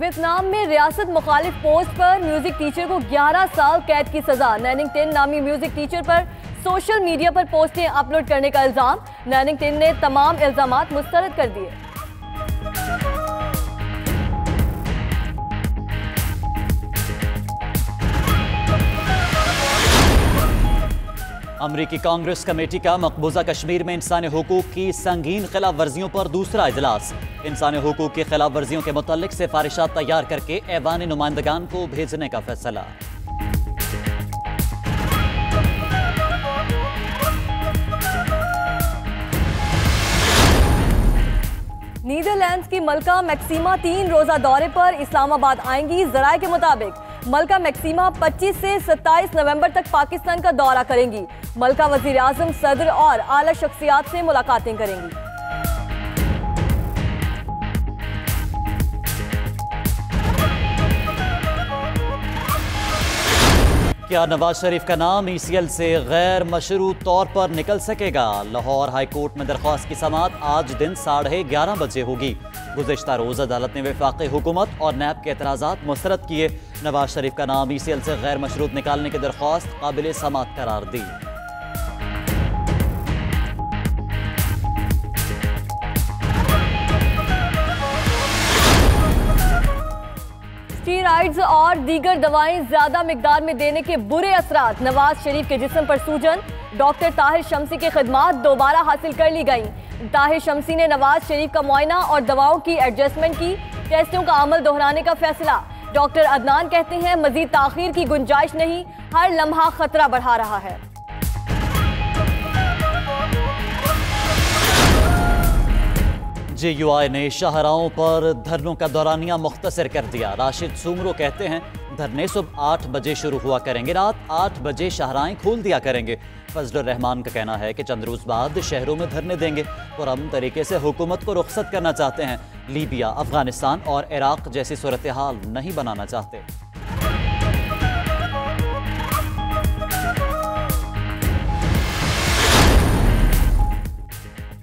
Vietnam میں ریاست مخالف پوسٹ پر میوزک ٹیچر کو گیارہ سال قید کی سزا۔ نیننگ ٹین نامی میوزک ٹیچر پر سوشل میڈیا پر پوسٹیں اپلوڈ کرنے کا الزام۔ نیننگ ٹین نے تمام الزامات مسترد کر دیے۔ امریکی کانگریس کمیٹی کا مقبوضہ کشمیر میں انسانی حقوق کی سنگین خلاف ورزیوں پر دوسرا اجلاس۔ انسانی حقوق کی خلاف ورزیوں کے متعلق سفارشات تیار کر کے ایوان نمائندگان کو بھیجنے کا فیصلہ۔ نیدرلینڈز کی ملکہ میکسیما تین روزہ دورے پر اسلام آباد آئیں گی۔ ذرائع کے مطابق ملکہ میکسیما پچیس سے ستائیس نومبر تک پاکستان کا دورہ کریں گی۔ ملکہ وزیر اعظم صدر اور اعلی شخصیات سے ملاقاتیں کریں گی۔ کیا نواز شریف کا نام ای سی ایل سے غیر مشروط طور پر نکل سکے گا؟ لاہور ہائی کورٹ میں درخواست کی سماعت آج دن ساڑھے گیارہ بجے ہوگی۔ گزشتہ روز عدالت نے وفاقی حکومت اور نیب کے اعتراضات مسترد کیے۔ نواز شریف کا نام ای سی ایل سے غیر مشروط نکالنے کی درخواست قابل سماعت قرار دی۔ اسٹیرائڈز اور دیگر دوائیں زیادہ مقدار میں دینے کے برے اثرات۔ نواز شریف کے جسم پر سوجن۔ ڈاکٹر طاہر شمسی کی خدمات دوبارہ حاصل کر لی گئیں۔ طاہر شمسی نے نواز شریف کا معائنہ اور دواؤں کی ایڈجسٹمنٹ کی۔ ٹیسٹوں کا عمل دہرانے کا فیصلہ۔ ڈاکٹر عدنان کہتے ہیں، مزید تاخیر کی گنجائش نہیں، ہر لمحہ خطرہ بڑھا رہا ہے۔ جے یو آئی نے شاہراہوں پر دھرنوں کا دورانیہ مختصر کر دیا۔ راشد سومرو کہتے ہیں، دھرنے صبح آٹھ بجے شروع ہوا کریں گے رات، آٹھ بجے شاہراہیں کھول دیا کریں گے۔ فضل الرحمان کا کہنا ہے کہ چند روز بعد شہروں میں دھرنے دیں گے اور ہم طریقے سے حکومت کو رخصت کرنا چاہتے ہیں۔ لیبیا، افغانستان اور عراق جیسی صورتحال نہیں بنانا چاہتے۔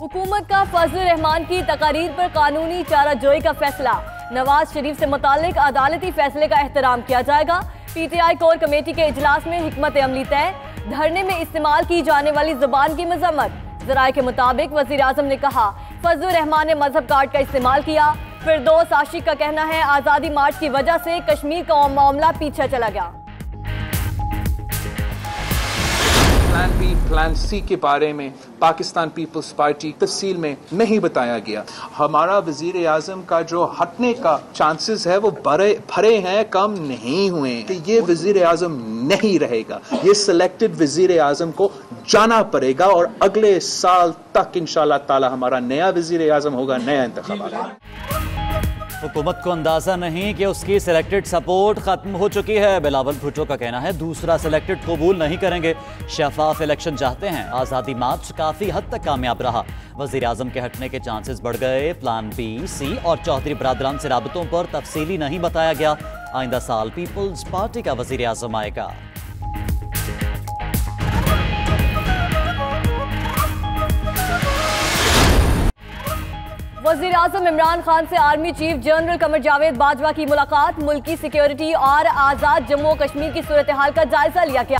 حکومت کا فضل الرحمان کی تقاریر پر قانونی چارہ جوئی کا فیصلہ۔ نواز شریف سے متعلق عدالتی فیصلے کا احترام کیا جائے گا۔ P T I core committee کے اجلاس میں حکمت عملی طے، دھرنے میں استعمال کی جانے والی زبان کی مذمت۔ ذرائع کے مطابق وزیر اعظم نے کہا، فضل الرحمان نے مذہب کارڈ کا استعمال کیا۔ فردوس عاشق کا کہنا ہے، آزادی مارچ کی وجہ سے کشمیر کا معاملہ پیچھے چلا گیا۔ پلان بی، پلان سی کے بارے میں پاکستان پیپلز پارٹی تفصیل میں نہیں بتایا گیا۔ ہمارا وزیر اعظم کا جو ہٹنے کا چانسز ہے، وہ بڑے بھرے ہیں، کم نہیں ہوئے کہ یہ وزیر اعظم نہیں رہے گا۔ یہ سلیکٹڈ وزیر اعظم کو جانا پڑے گا اور اگلے سال تک انشاءاللہ تعالی ہمارا نیا وزیر اعظم ہوگا، نیا انتخابات۔ جی، حکومت کو اندازہ نہیں کہ اس کی سلیکٹڈ سپورٹ ختم ہو چکی ہے۔ بلاول بھٹو کا کہنا ہے، دوسرا سلیکٹڈ قبول نہیں کریں گے۔ شفاف الیکشن چاہتے ہیں۔ آزادی مارچ کافی حد تک کامیاب رہا۔ وزیر اعظم کے ہٹنے کے چانسز بڑھ گئے۔ پلان بی سی اور چودھری برادران سے رابطوں پر تفصیلی نہیں بتایا گیا۔ آئندہ سال پیپلز پارٹی کا وزیر اعظم آئے گا۔ وزیر اعظم عمران خان سے army chief general Qamar Javed Bajwa کی ملاقات، ملکی سیکیورٹی اور آزاد جموں کشمیر کی صورتحال کا جائزہ لیا گیا۔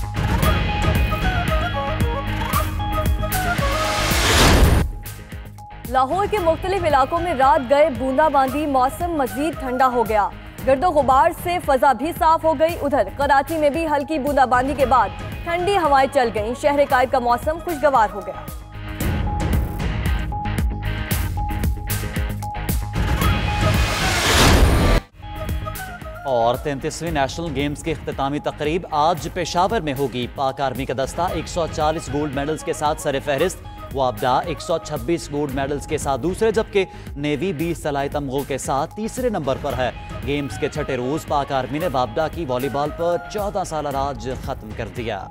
لاہور کے مختلف علاقوں میں رات گئے بوندا باندی، موسم مزید ٹھنڈا ہو گیا۔ گرد و غبار سے فضا بھی صاف ہو گئی۔ ادھر کراچی میں بھی ہلکی بوندا باندی کے بعد ٹھنڈی ہوائیں چل گئیں۔ شہر قائد کا موسم خوشگوار ہو گیا۔ اور تینتیسویں نیشنل گیمز کی اختتامی تقریب آج پشاور میں ہوگی۔ پاک آرمی کا دستہ ایک سو چالیس گولڈ میڈلز کے ساتھ سر فہرست وابڈا ایک سو چھبیس گولڈ میڈلز کے ساتھ دوسرے، جبکہ نیوی بیس سلائی تمغوں کے ساتھ تیسرے نمبر پر ہے۔ گیمز کے چھٹے روز پاک آرمی نے وابڈا کی والی بال پر چودہ سالہ راج ختم کر دیا۔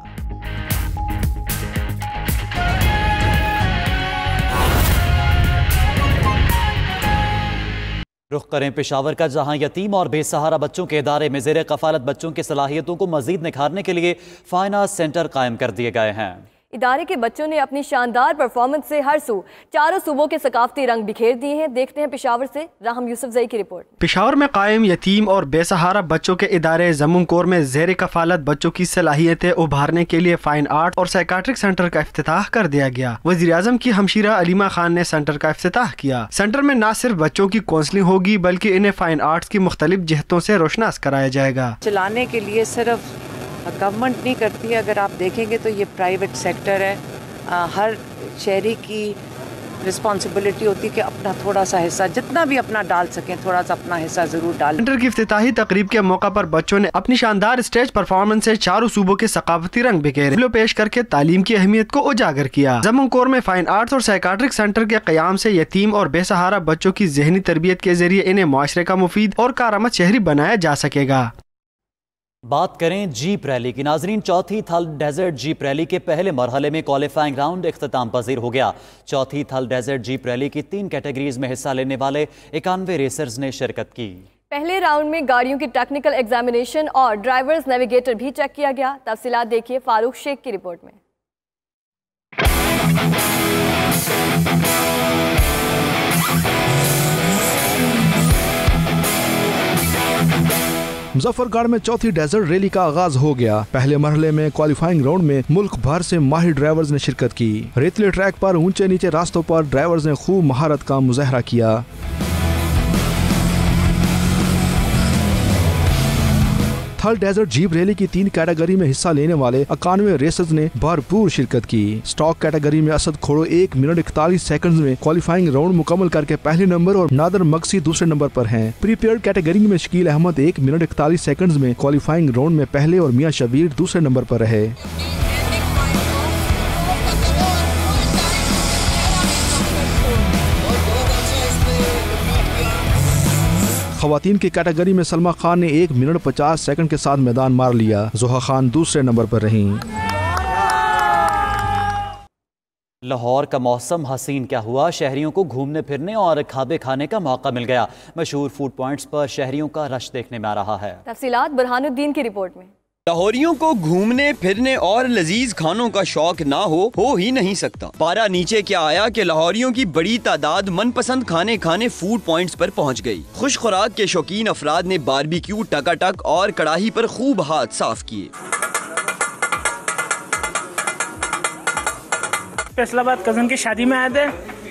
رخ کریں پشاور کا جہاں یتیم اور بے سہارا بچوں کے ادارے میں زیر کفالت بچوں کی صلاحیتوں کو مزید نکھارنے کے لیے فائنانس سینٹر قائم کر دیے گئے ہیں۔ ادارے کے بچوں نے اپنی شاندار پرفارمنس سے ہر سو چاروں صوبوں کے ثقافتی رنگ بکھیر دیے ہیں۔ دیکھتے ہیں پشاور سے راہم یوسف زئی کی رپورٹ۔ پشاور میں قائم یتیم اور بے سہارا بچوں کے ادارے زمون کور میں زیر کفالت بچوں کی صلاحیتیں ابھارنے کے لیے فائن آرٹ اور سائیکاٹرک سینٹر کا افتتاح کر دیا گیا۔ وزیر اعظم کی ہمشیرہ علیمہ خان نے سینٹر کا افتتاح کیا۔ سینٹر میں نہ صرف بچوں کی کونسلنگ ہوگی بلکہ انہیں فائن آرٹس کی مختلف جہتوں سے روشناس کرایا جائے گا۔ چلانے کے لیے صرف گورنمنٹ نہیں کرتی اگر آپ دیکھیں گے تو یہ پرائیویٹ سیکٹر ہے۔ ہر شہری کی رسپانسبلٹی ہوتی کہ اپنا تھوڑا سا حصہ، جتنا بھی اپنا ڈال سکیں، تھوڑا سا اپنا حصہ ضرور ڈالیں سینٹر کی افتتاحی تقریب کے موقع پر بچوں نے اپنی شاندار اسٹیج پرفارمنس سے چاروں صوبوں کے ثقافتی رنگ بکھیرے پیش کر کے تعلیم کی اہمیت کو اجاگر کیا۔ زمن کور میں فائن آرٹس اور سائیکاٹرک سینٹر کے قیام سے یتیم اور بے سہارا بچوں کی ذہنی تربیت کے ذریعے انہیں معاشرے کا مفید اور کارآمد شہری بنایا جا سکے گا۔ بات کریں جیپ ریلی کی، ناظرین، چوتھی تھل ڈیزرٹ جیپ ریلی کے پہلے مرحلے میں کوالیفائنگ راؤنڈ اختتام پذیر ہو گیا۔ چوتھی تھل ڈیزرٹ جیپ ریلی کی تین کیٹیگریز میں حصہ لینے والے اکانوے ریسرز نے شرکت کی۔ پہلے راؤنڈ میں گاڑیوں کی ٹیکنیکل ایگزامینیشن اور ڈرائیورز نیویگیٹر بھی چیک کیا گیا۔ تفصیلات دیکھیے فاروق شیخ کی رپورٹ میں۔ مظفر گڑھ میں چوتھی ڈیزرٹ ریلی کا آغاز ہو گیا۔ پہلے مرحلے میں کوالیفائنگ راؤنڈ میں ملک بھر سے ماہر ڈرائیورز نے شرکت کی۔ ریتلے ٹریک پر اونچے نیچے راستوں پر ڈرائیورز نے خوب مہارت کا مظاہرہ کیا۔ تھل ڈیزرٹ جیپ ریلی کی تین کیٹیگری میں حصہ لینے والے اکانوے ریسز نے بھرپور شرکت کی۔ سٹاک کیٹیگری میں اسد کھوڑو ایک منٹ اکتالیس سیکنڈز میں کوالیفائنگ راؤنڈ مکمل کر کے پہلے نمبر اور نادر مکسی دوسرے نمبر پر ہیں۔ پریپیئر کیٹیگری میں شکیل احمد ایک منٹ اکتالیس سیکنڈز میں کوالیفائنگ راؤنڈ میں پہلے اور میاں شبیر دوسرے نمبر پر رہے۔ خواتین کی کیٹیگری میں سلمہ خان نے ایک منٹ پچاس سیکنڈ کے ساتھ میدان مار لیا۔ زہا خان دوسرے نمبر پر رہیں۔ لاہور کا موسم حسین کیا ہوا؟ شہریوں کو گھومنے پھرنے اور کھابے کھانے کا موقع مل گیا۔ مشہور فوڈ پوائنٹس پر شہریوں کا رش دیکھنے میں آ رہا ہے۔ تفصیلات برہان الدین کی رپورٹ میں۔ لاہوریوں کو گھومنے پھرنے اور لذیذ کھانوں کا شوق نہ ہو ہو ہی نہیں سکتا۔ پارا نیچے کیا آیا کہ لاہوریوں کی بڑی تعداد من پسند کھانے کھانے فوڈ پوائنٹس پر پہنچ گئی۔ خوش خوراک کے شوقین افراد نے باربی کیو ٹکا ٹک اور کڑاہی پر خوب ہاتھ صاف کیے۔ فیصلہ آباد کزن کی شادی میں آئے تھے۔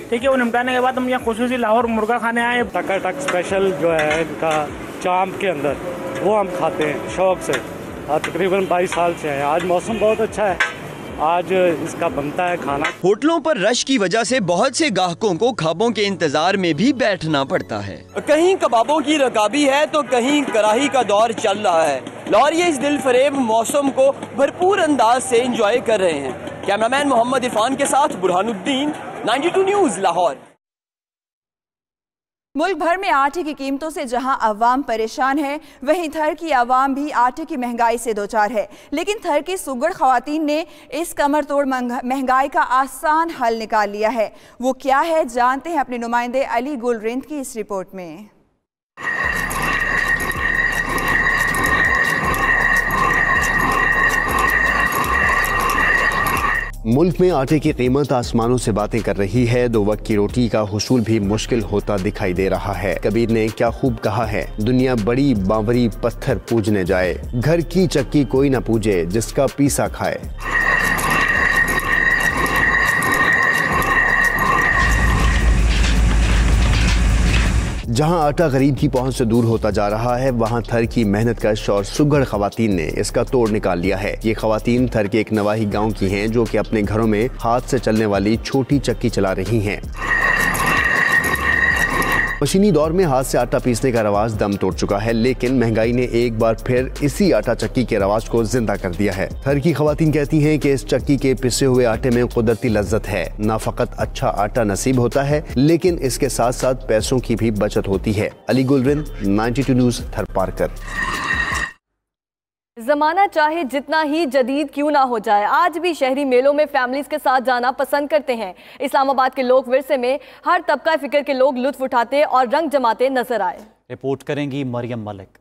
ٹھیک ہے وہ نمٹانے کے بعد ہم یہاں خصوصی لاہور مرغا کھانے آئے۔ ٹکا ٹک اسپیشل جو ہے ان کا چاند کے اندر وہ ہم کھاتے ہیں شوق سے۔ تقریباً بائیس سال سے ہے آج موسم بہت اچھا ہے۔ آج اس کا بنتا ہے کھانا۔ ہوٹلوں پر رش کی وجہ سے بہت سے گاہکوں کو کھابوں کے انتظار میں بھی بیٹھنا پڑتا ہے۔ کہیں کبابوں کی رکابی ہے تو کہیں کراہی کا دور چل رہا ہے۔ لاہوری اس دل فریب موسم کو بھرپور انداز سے انجوائے کر رہے ہیں۔ کیمرامین محمد عرفان کے ساتھ Burhan Uddin ninety two news Lahore. ملک بھر میں آٹے کی قیمتوں سے جہاں عوام پریشان ہے، وہیں تھر کی عوام بھی آٹے کی مہنگائی سے دوچار ہے۔ لیکن تھر کی سگڑ خواتین نے اس کمر توڑ مہنگائی کا آسان حل نکال لیا ہے۔ وہ کیا ہے، جانتے ہیں اپنے نمائندے علی گل رند کی اس رپورٹ میں۔ ملک میں آٹے کی قیمت آسمانوں سے باتیں کر رہی ہے، دو وقت کی روٹی کا حصول بھی مشکل ہوتا دکھائی دے رہا ہے۔ کبیر نے کیا خوب کہا ہے، دنیا بڑی باوری پتھر پوجنے جائے۔ گھر کی چکی کوئی نہ پوجے، جس کا پیسا کھائے۔ جہاں آٹا غریب کی پہنچ سے دور ہوتا جا رہا ہے، وہاں تھر کی محنت کش اور سگڑ خواتین نے اس کا توڑ نکال لیا ہے۔ یہ خواتین تھر کے ایک نواحی گاؤں کی ہیں جو کہ اپنے گھروں میں ہاتھ سے چلنے والی چھوٹی چکی چلا رہی ہیں۔ مشینی دور میں ہاتھ سے آٹا پیسنے کا رواج دم توڑ چکا ہے، لیکن مہنگائی نے ایک بار پھر اسی آٹا چکی کے رواج کو زندہ کر دیا ہے۔ تھر کی خواتین کہتی ہیں کہ اس چکی کے پسے ہوئے آٹے میں قدرتی لذت ہے۔ نہ فقط اچھا آٹا نصیب ہوتا ہے، لیکن اس کے ساتھ ساتھ پیسوں کی بھی بچت ہوتی ہے۔ Ali Gulran, ninety two news, Tharparkar. زمانہ چاہے جتنا ہی جدید کیوں نہ ہو جائے، آج بھی شہری میلوں میں فیملیز کے ساتھ جانا پسند کرتے ہیں۔ اسلام آباد کے لوگ ورثے میں ہر طبقہ فکر کے لوگ لطف اٹھاتے اور رنگ جماتے نظر آئے۔ رپورٹ کریں گی مریم ملک۔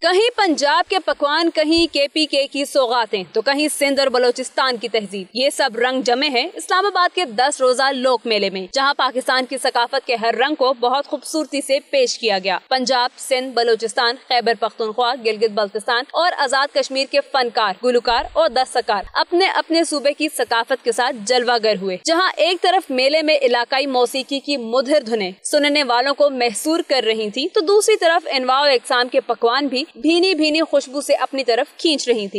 کہیں پنجاب کے پکوان، کہیں کے پی کے کی سوغاتیں، تو کہیں سندھ اور بلوچستان کی تہذیب۔ یہ سب رنگ جمے ہیں اسلام آباد کے دس روزہ لوک میلے میں، جہاں پاکستان کی ثقافت کے ہر رنگ کو بہت خوبصورتی سے پیش کیا گیا۔ پنجاب، سندھ، بلوچستان، خیبر پختونخوا، گلگت بلتستان اور آزاد کشمیر کے فنکار، گلوکار اور دستکار اپنے اپنے صوبے کی ثقافت کے ساتھ جلوہ گر ہوئے، جہاں ایک طرف میلے میں علاقائی موسیقی کی مدھر دھنے سننے والوں کو محسور کر رہی تھی تو دوسری طرف انواع و اقسام کے پکوان بھی بھینی بھینی خوشبو سے اپنی طرف کھینچ رہی تھی۔